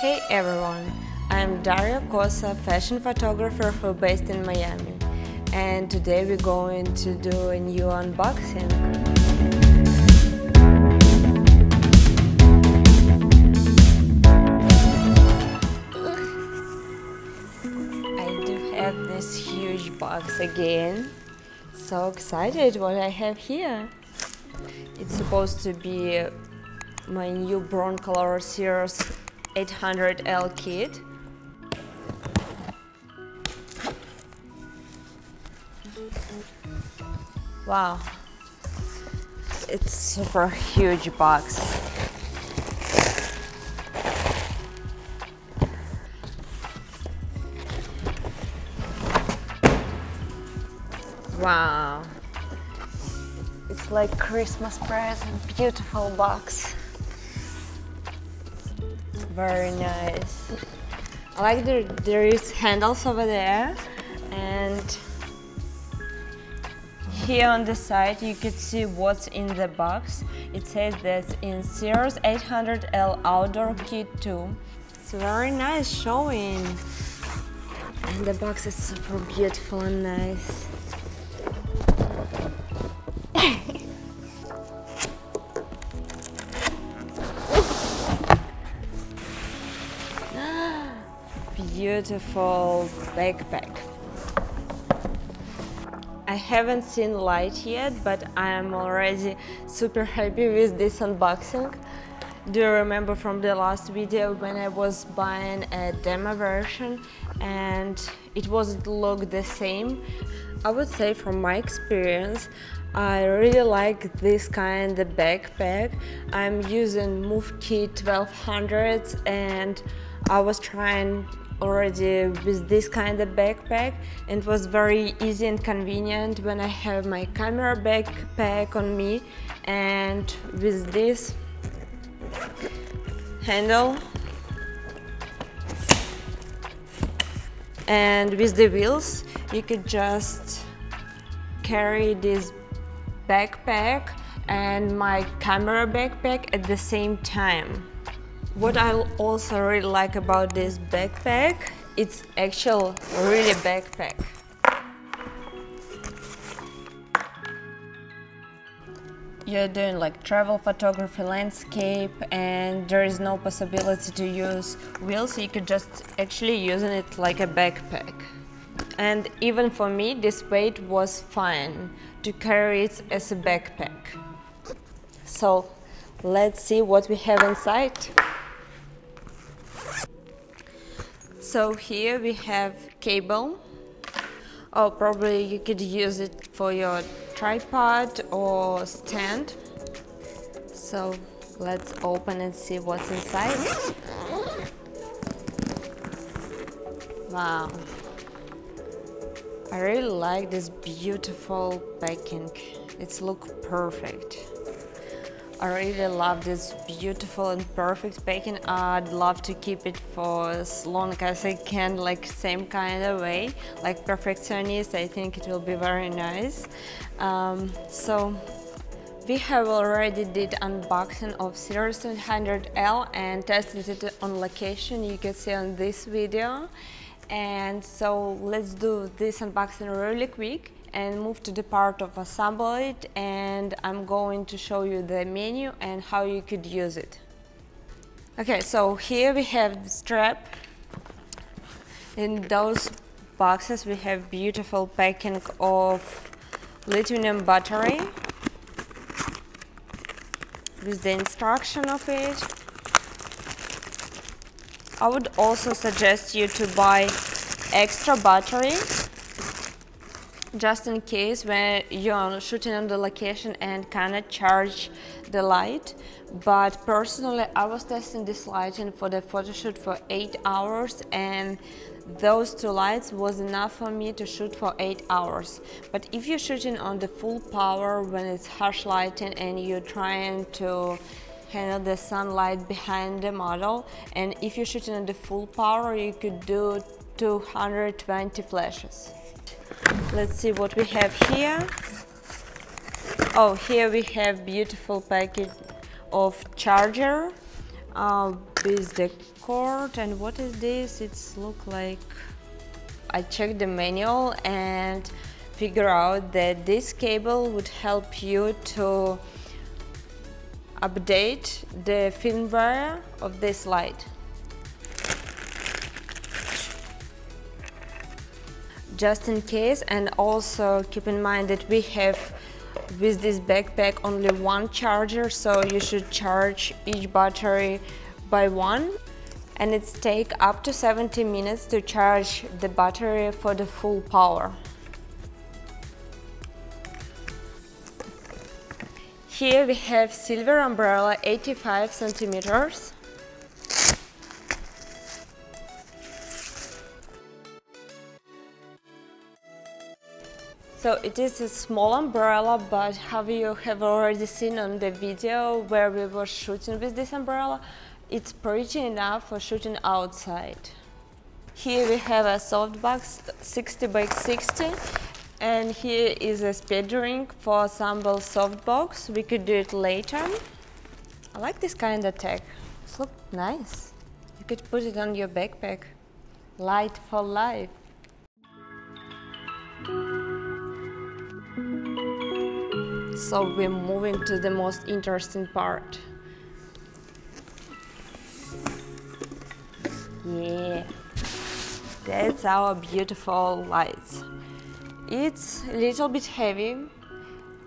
Hey everyone, I'm Daria Koso, fashion photographer who based in Miami. And today we're going to do a new unboxing. I do have this huge box again. So excited what I have here. It's supposed to be my new Broncolor Siros 800L kit. Wow, it's super huge box. Wow, it's like Christmas present, beautiful box. Very nice. I like there, there is handles over there and here on the side you can see what's in the box. It says that in Siros 800L Outdoor Kit 2. It's very nice showing. And the box is super beautiful and nice. Beautiful backpack. I haven't seen light yet, but I am already super happy with this unboxing. Do you remember from the last video when I was buying a demo version and it wasn't look the same? I would say from my experience, I really like this kind of backpack. I'm using MoveKit 1200 and I was trying already with this kind of backpack and it was very easy and convenient when I have my camera backpack on me and with this handle and with the wheels you could just carry this backpack and my camera backpack at the same time. What I also really like about this backpack, it's actual really backpack. You're doing like travel photography, landscape, and there is no possibility to use wheels, so you could just actually using it like a backpack. And even for me, this weight was fine to carry it as a backpack. So let's see what we have inside. So here we have cable. Oh, probably you could use it for your tripod or stand. So let's open and see what's inside. Wow. I really like this beautiful packing. It's look perfect. I really love this beautiful and perfect packing. I'd love to keep it for as long as I can, like same kind of way, like perfectionist. I think it will be very nice. Um, so we have already did unboxing of Siros 100L and tested it on location. You can see on this video and so let's do this unboxing really quick and move to the part of assemble it and I'm going to show you the menu and how you could use it. Okay, so here we have the strap. In those boxes we have beautiful packing of lithium battery with the instruction of it I would also suggest you to buy extra battery just in case when you're shooting on the location and cannot charge the light. But personally I was testing this lighting for the photo shoot for 8 hours and those two lights was enough for me to shoot for 8 hours. But if you're shooting on the full power when it's harsh lighting and you're trying to handle the sunlight behind the model and if you're shooting on the full power you could do 220 flashes let's see what we have here. Oh here we have beautiful package of charger uh, with the cord. And what is this? It's look like I checked the manual and figure out that this cable would help you to update the firmware of this light just in case and also keep in mind that we have with this backpack only one charger so you should charge each battery by one and it's take up to 70 minutes to charge the battery for the full power. Here we have silver umbrella 85 centimeters So it is a small umbrella, but have you have already seen on the video where we were shooting with this umbrella, it's pretty enough for shooting outside. Here we have a softbox 60 by 60 and here is a speed ring for assemble softbox. We could do it later. I like this kind of tech. It looks nice. You could put it on your backpack. Light for life. So we're moving to the most interesting part. Yeah, that's our beautiful lights. It's a little bit heavy.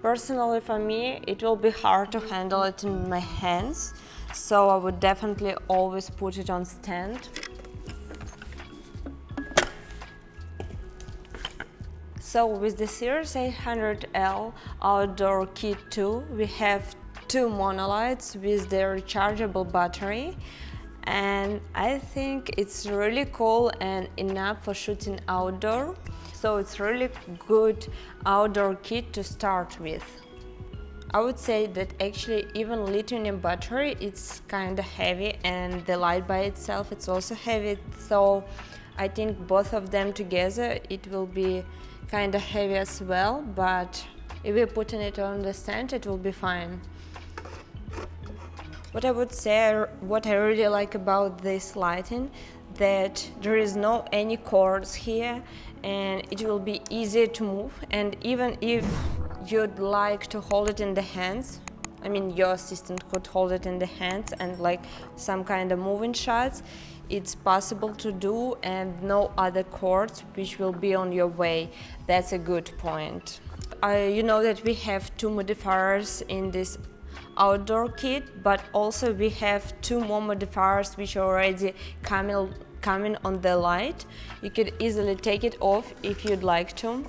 Personally for me, it will be hard to handle it in my hands, so I would definitely always put it on stand. So with the Siros 800L Outdoor Kit 2, we have two monolights with their rechargeable battery and I think it's really cool and enough for shooting outdoor. So it's really good outdoor kit to start with. I would say that actually even lithium battery it's kind of heavy and the light by itself it's also heavy so I think both of them together it will be kind of heavy as well, but if we're putting it on the stand, it will be fine. What I would say, what I really like about this lighting, that there is no any cords here and it will be easier to move and even if you'd like to hold it in the hands I mean your assistant could hold it in the hands and like some kind of moving shots it's possible to do and no other cords which will be on your way. That's a good point. You know that we have two modifiers in this outdoor kit, but also we have two more modifiers which are already coming, coming on the light. You could easily take it off if you'd like to.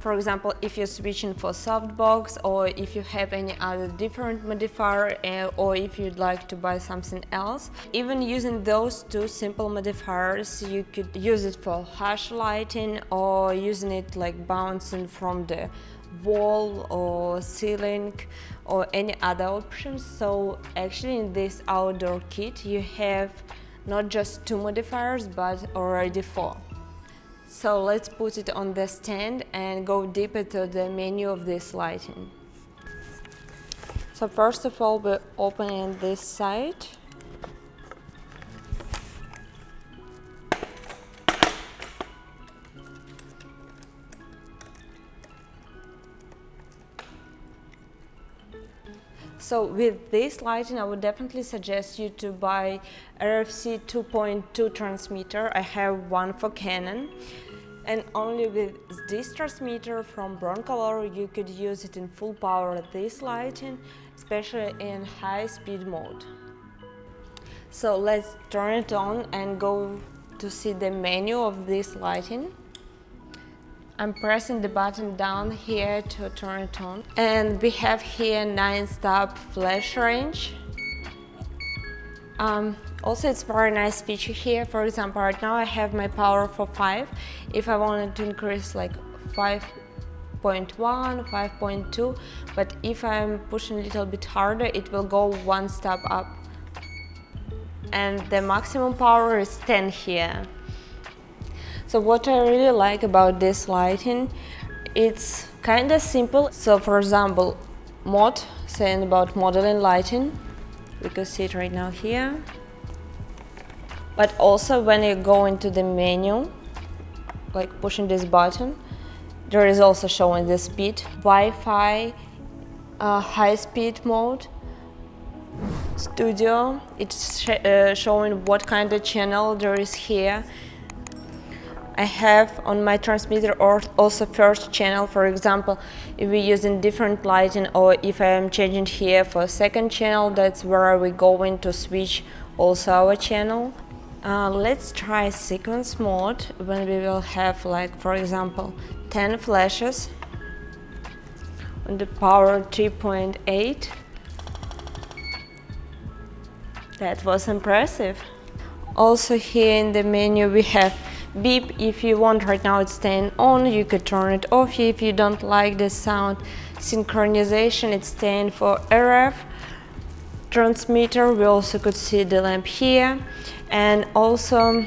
For example, if you're switching for softbox or if you have any other different modifier uh, or if you'd like to buy something else. Even using those two simple modifiers, you could use it for harsh lighting or using it like bouncing from the wall or ceiling or any other options. So actually in this outdoor kit you have not just two modifiers but already four. So let's put it on the stand and go deeper to the menu of this lighting. So first of all, we're opening this side. So with this lighting, I would definitely suggest you to buy RFS 2.2 transmitter. I have one for Canon. And only with this transmitter from Broncolor you could use it in full power this lighting, especially in high speed mode. So let's turn it on and go to see the menu of this lighting. I'm pressing the button down here to turn it on. And we have here 9 stop flash range. Um, also, it's a very nice feature here. For example, right now I have my power for 5. If I wanted to increase like 5.1, 5.2, but if I'm pushing a little bit harder, it will go one step up. And the maximum power is 10 here. So what I really like about this lighting, it's kind of simple. So for example, mode saying about modeling lighting. We can see it right now here. But also when you go into the menu, like pushing this button, there is also showing the speed, Wi-Fi, uh, high-speed mode, studio, it's sh uh, showing what kind of channel there is here. I have on my transmitter or also first channel, for example, if we're using different lighting or if I am changing here for second channel, that's where we're going to switch also our channel. Uh, let's try sequence mode when we will have like for example 10 flashes on the power 3.8 that was impressive also here in the menu we have beep if you want right now it's staying on you could turn it off if you don't like the sound synchronization it's staying for RF transmitter we also could see the lamp here and also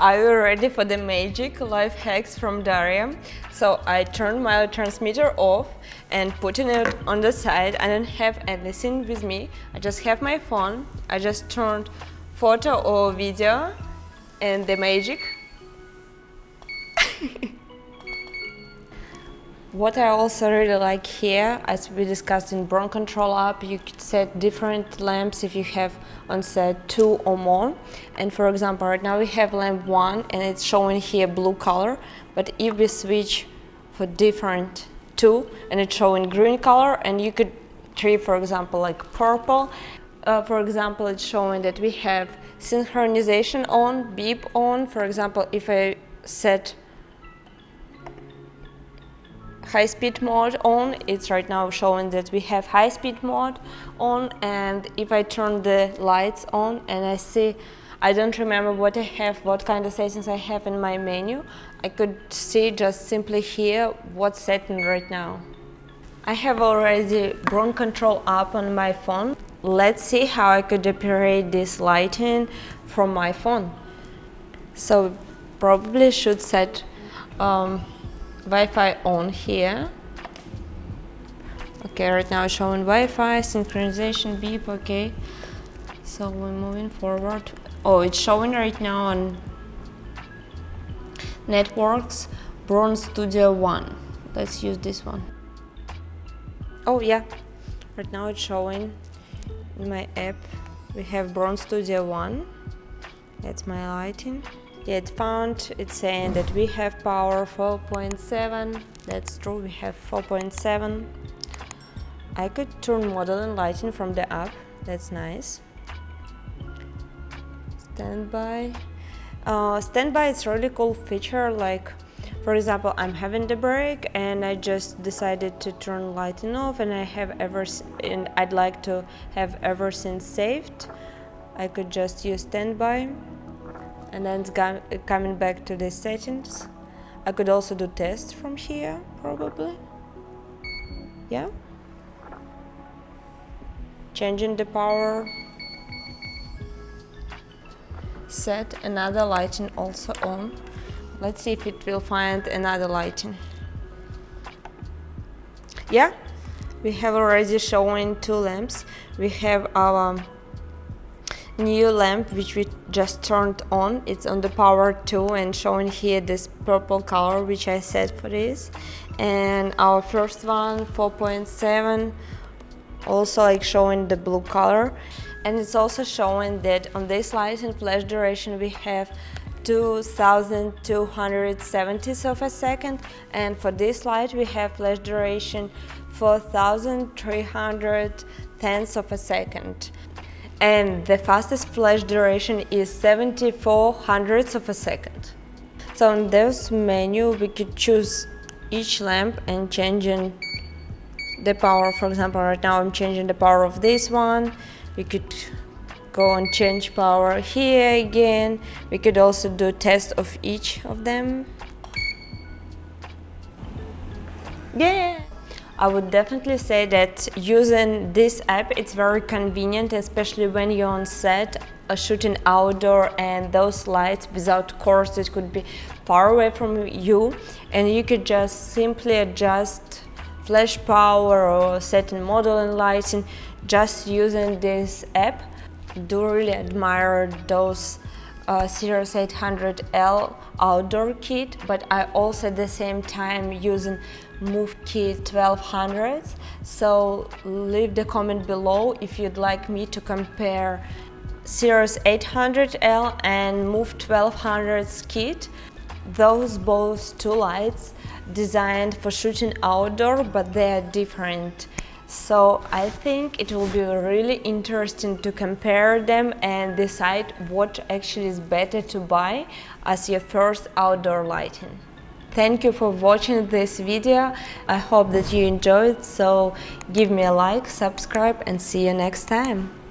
are you ready for the magic life hacks from Daria? So I turned my transmitter off and putting it on the side. I don't have anything with me. I just have my phone. I just turned photo or video and the magic What I also really like here, as we discussed in Broncontrol app, you could set different lamps if you have on set two or more. And for example, right now we have lamp one and it's showing here blue color. But if we switch for different two and it's showing green color and you could trip, for example, like purple. Uh, for example, it's showing that we have synchronization on, beep on. For example, if I set high speed mode on it's right now showing that we have high speed mode on. And if I turn the lights on and I see I don't remember what I have what kind of settings I have in my menu I could see just simply here what setting right now. I have already Broncontrol app on my phone let's see how I could operate this lighting from my phone so probably should set um, Wi-Fi on here. Okay, right now it's showing Wi-Fi, synchronization, beep, okay. So we're moving forward. Oh, it's showing right now on networks, Bron Studio 1. Let's use this one. Oh yeah, right now it's showing in my app. We have Bron Studio 1. That's my lighting. It found it's saying that we have power 4.7 that's true we have 4.7 I could turn model and lighting from the app that's nice standby uh, standby is really cool feature like for example I'm having the break and I just decided to turn lighting off and I have ever and I'd like to have everything saved. I could just use standby and then uh, coming back to the settings. I could also do tests from here probably. Yeah. Changing the power. Set another lighting also on let's see if it will find another lighting. Yeah we have already showing two lamps. We have our new lamp which we just turned on. It's on the power 2 and showing here this purple color which I set for this. And our first one 4.7 also like showing the blue color. And it's also showing that on this light and flash duration we have 2270 of a second and for this light we have flash duration 4300 tenths of a second and the fastest flash duration is 74 hundredths of a second. So in this menu we could choose each lamp and changing the power. For example, right now I'm changing the power of this one. We could go and change power here again. We could also do test of each of them. Yeah! I would definitely say that using this app it's very convenient especially when you're on set uh, shooting outdoor and those lights without course it could be far away from you and you could just simply adjust flash power or certain modeling lighting just using this app do really admire those uh, Siros 800L outdoor kit but I also at the same time using Move Kit 1200 so leave the comment below if you'd like me to compare Siros 800L and Move 1200 kit. Those both two lights designed for shooting outdoor but they are different so I think it will be really interesting to compare them and decide what actually is better to buy as your first outdoor lighting. Thank you for watching this video. I hope that you enjoyed, so give me a like, subscribe and see you next time.